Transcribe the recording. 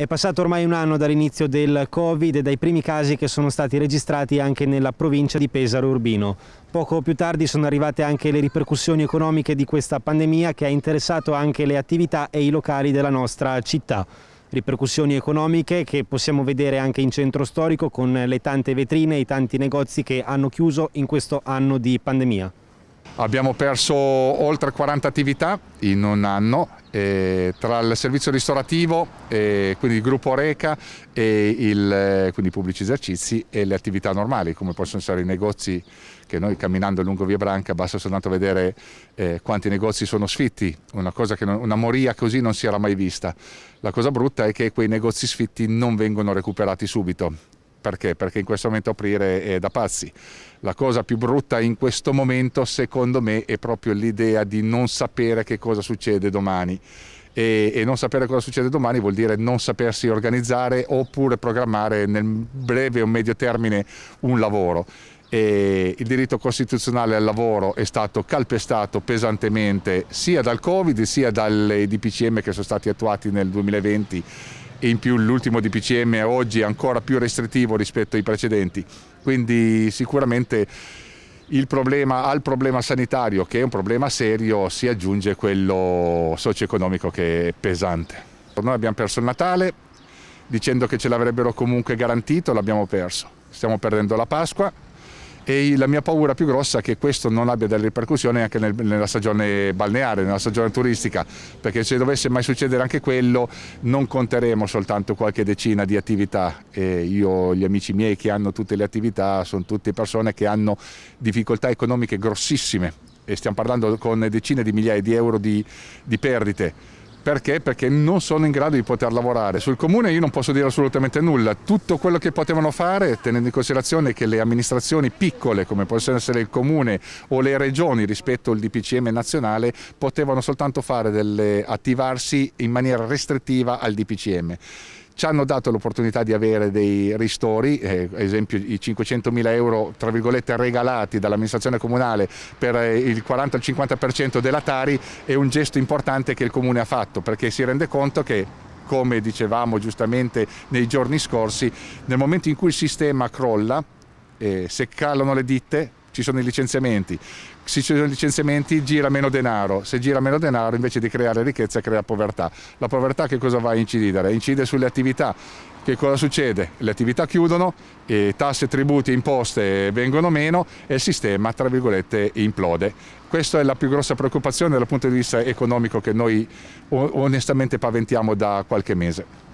È passato ormai un anno dall'inizio del Covid e dai primi casi che sono stati registrati anche nella provincia di Pesaro Urbino. Poco più tardi sono arrivate anche le ripercussioni economiche di questa pandemia che ha interessato anche le attività e i locali della nostra città. Ripercussioni economiche che possiamo vedere anche in centro storico con le tante vetrine e i tanti negozi che hanno chiuso in questo anno di pandemia. Abbiamo perso oltre 40 attività in un anno eh, tra il servizio ristorativo, eh, quindi il gruppo Reca, e il, eh, quindi i pubblici esercizi e le attività normali come possono essere i negozi che noi camminando lungo via Branca basta soltanto vedere eh, quanti negozi sono sfitti, una, non, una moria così non si era mai vista. La cosa brutta è che quei negozi sfitti non vengono recuperati subito perché? Perché in questo momento aprire è da pazzi. La cosa più brutta in questo momento, secondo me, è proprio l'idea di non sapere che cosa succede domani. E, e, non sapere cosa succede domani vuol dire non sapersi organizzare oppure programmare nel breve o medio termine un lavoro. E il diritto costituzionale al lavoro è stato calpestato pesantemente sia dal Covid sia dai DPCM che sono stati attuati nel 2020 e in più l'ultimo DPCM oggi è ancora più restrittivo rispetto ai precedenti, quindi sicuramente problema, al problema sanitario che è un problema serio si aggiunge quello socio-economico che è pesante. Noi abbiamo perso il Natale dicendo che ce l'avrebbero comunque garantito, l'abbiamo perso. Stiamo perdendo la Pasqua, e la mia paura più grossa è che questo non abbia delle ripercussioni anche nel, nella stagione balneare, nella stagione turistica, perché se dovesse mai succedere anche quello non conteremo soltanto qualche decina di attività. E io, gli amici miei che hanno tutte le attività sono tutte persone che hanno difficoltà economiche grossissime e stiamo parlando con decine di migliaia di euro di, di perdite perché? Perché non sono in grado di poter lavorare. Sul comune io non posso dire assolutamente nulla. Tutto quello che potevano fare, tenendo in considerazione che le amministrazioni piccole, come possono essere il comune o le regioni rispetto al DPCM nazionale, potevano soltanto delle, attivarsi in maniera restrittiva al DPCM ci hanno dato l'opportunità di avere dei ristori, eh, ad esempio i 500 mila euro tra virgolette regalati dall'amministrazione comunale per eh, il 40-50% della Tari è un gesto importante che il comune ha fatto perché si rende conto che come dicevamo giustamente nei giorni scorsi, nel momento in cui il sistema crolla, eh, se calano le ditte ci sono i licenziamenti, se ci sono i licenziamenti gira meno denaro, se gira meno denaro invece di creare ricchezza crea povertà. La povertà che cosa va a incidere? Incide sulle attività. Che cosa succede? Le attività chiudono, tasse, tributi, imposte vengono meno e il sistema, tra virgolette, implode. Questa è la più grossa preoccupazione dal punto di vista economico che noi onestamente paventiamo da qualche mese.